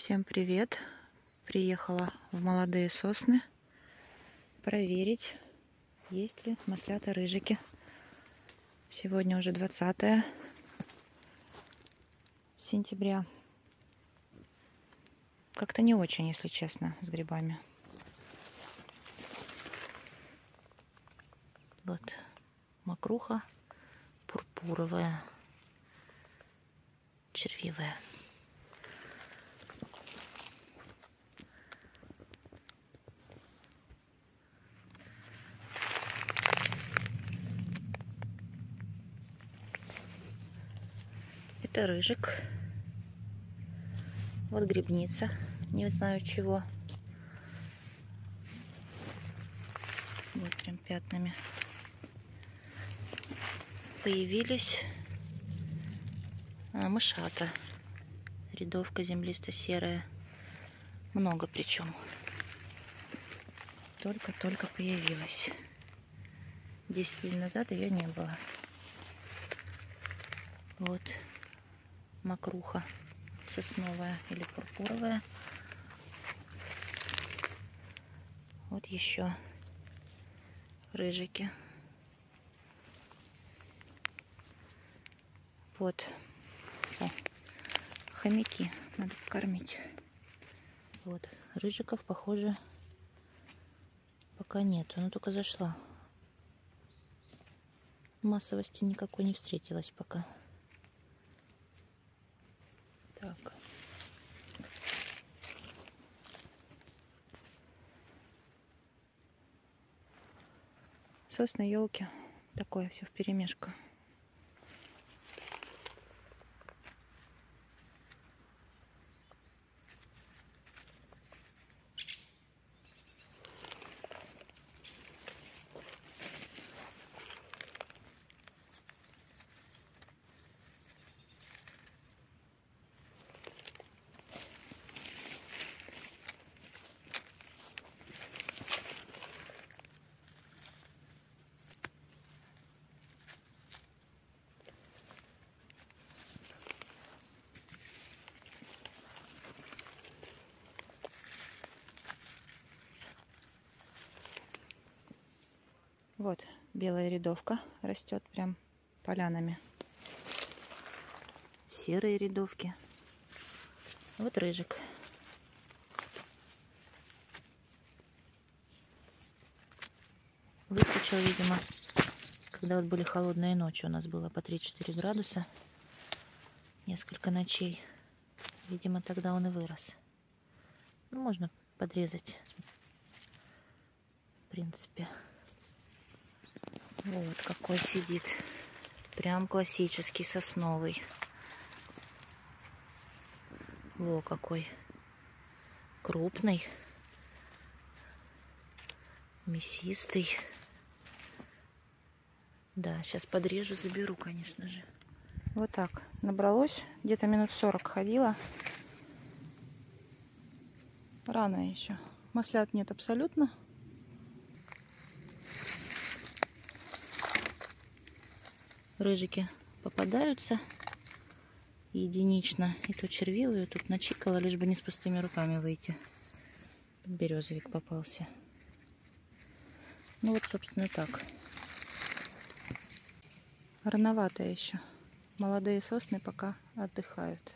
Всем привет! Приехала в молодые сосны проверить, есть ли маслята рыжики. Сегодня уже 20 сентября. Как-то не очень, если честно, с грибами. Вот мокруха пурпуровая, червивая. Это рыжик. Вот грибница. Не знаю чего. Вот прям пятнами. Появились а, мышата. Рядовка землисто-серая. Много причем. Только-только появилась. Десять лет назад ее не было. Вот мокруха сосновая или пурпуровая. Вот еще рыжики. Вот. О, хомяки. Надо покормить. Вот. Рыжиков, похоже, пока нет. Она только зашла. Массовости никакой не встретилась пока. Так. Сосны, елки. Такое все в перемешку. Вот белая рядовка растет прям полянами. Серые рядовки. Вот рыжик. Выскочил, видимо, когда вот были холодные ночи. У нас было по 3-4 градуса. Несколько ночей. Видимо, тогда он и вырос. Ну, можно подрезать. В принципе. Вот какой сидит. Прям классический сосновый. Во какой. Крупный. Мясистый. Да, сейчас подрежу, заберу, конечно же. Вот так набралось. Где-то минут 40 ходила. Рано еще. Маслят нет абсолютно. Рыжики попадаются единично. И то червивую, тут начикала, лишь бы не с пустыми руками выйти. Березовик попался. Ну вот, собственно, так. Рановато еще. Молодые сосны пока отдыхают.